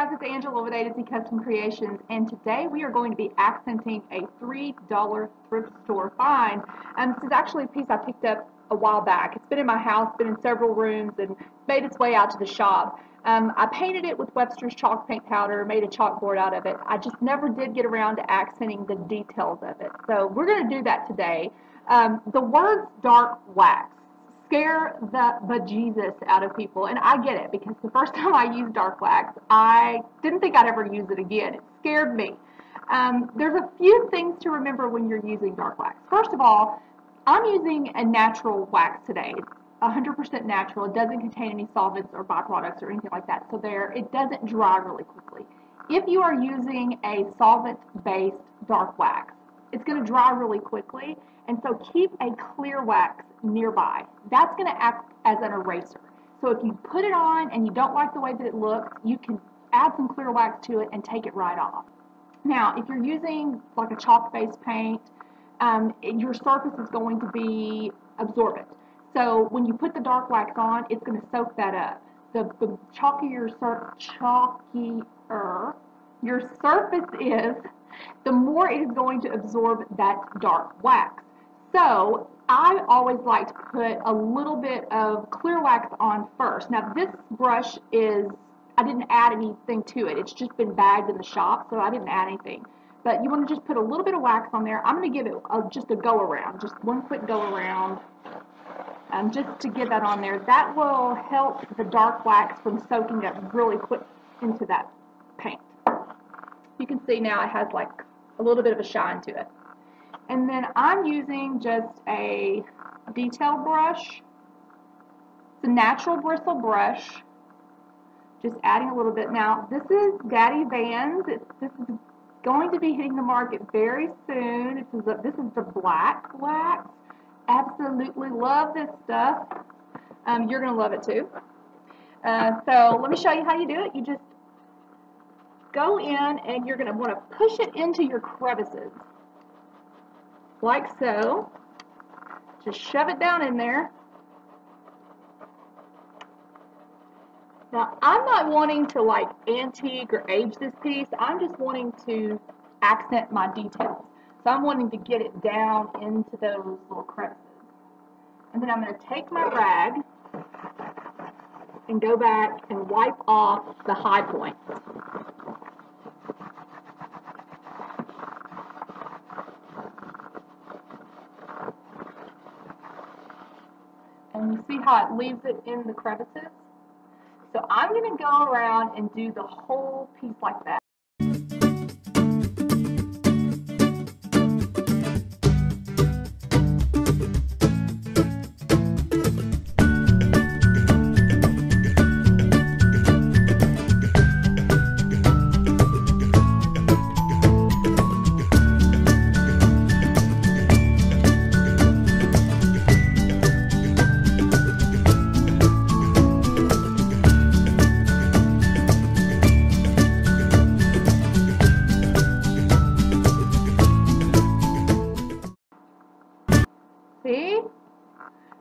guys, it's Angela with A to Z Custom Creations, and today we are going to be accenting a $3 thrift store find. And this is actually a piece I picked up a while back. It's been in my house, been in several rooms, and made its way out to the shop. Um, I painted it with Webster's chalk paint powder, made a chalkboard out of it. I just never did get around to accenting the details of it. So we're going to do that today. Um, the words dark wax scare the bejesus out of people. And I get it because the first time I used dark wax, I didn't think I'd ever use it again. It scared me. Um, there's a few things to remember when you're using dark wax. First of all, I'm using a natural wax today. It's 100% natural. It doesn't contain any solvents or byproducts or anything like that. So there, it doesn't dry really quickly. If you are using a solvent-based dark wax, going to dry really quickly. And so keep a clear wax nearby. That's going to act as an eraser. So if you put it on and you don't like the way that it looks, you can add some clear wax to it and take it right off. Now, if you're using like a chalk-based paint, um, your surface is going to be absorbent. So when you put the dark wax on, it's going to soak that up. The, the chalkier, chalkier your surface is, the more it is going to absorb that dark wax. So I always like to put a little bit of clear wax on first. Now this brush is, I didn't add anything to it. It's just been bagged in the shop, so I didn't add anything. But you want to just put a little bit of wax on there. I'm going to give it a, just a go around, just one quick go around, um, just to get that on there. That will help the dark wax from soaking up really quick into that. You can see now it has like a little bit of a shine to it. And then I'm using just a detail brush. It's a natural bristle brush. Just adding a little bit. Now, this is Daddy Van's. It's, this is going to be hitting the market very soon. This is, a, this is the black wax. Absolutely love this stuff. Um, you're going to love it too. Uh, so let me show you how you do it. You just go in and you're going to want to push it into your crevices like so. Just shove it down in there. Now, I'm not wanting to like antique or age this piece. I'm just wanting to accent my details. So I'm wanting to get it down into those little crevices. And then I'm going to take my rag and go back and wipe off the high points. And you see how it leaves it in the crevices? So I'm going to go around and do the whole piece like that.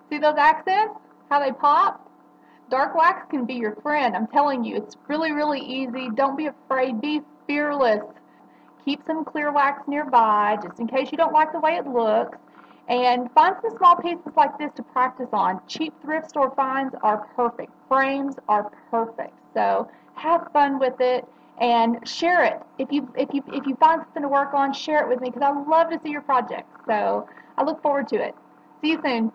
See those accents? How they pop? Dark wax can be your friend. I'm telling you, it's really, really easy. Don't be afraid. Be fearless. Keep some clear wax nearby just in case you don't like the way it looks. And find some small pieces like this to practice on. Cheap thrift store finds are perfect. Frames are perfect. So have fun with it and share it. If you if you if you find something to work on, share it with me because I love to see your projects. So I look forward to it. See you soon.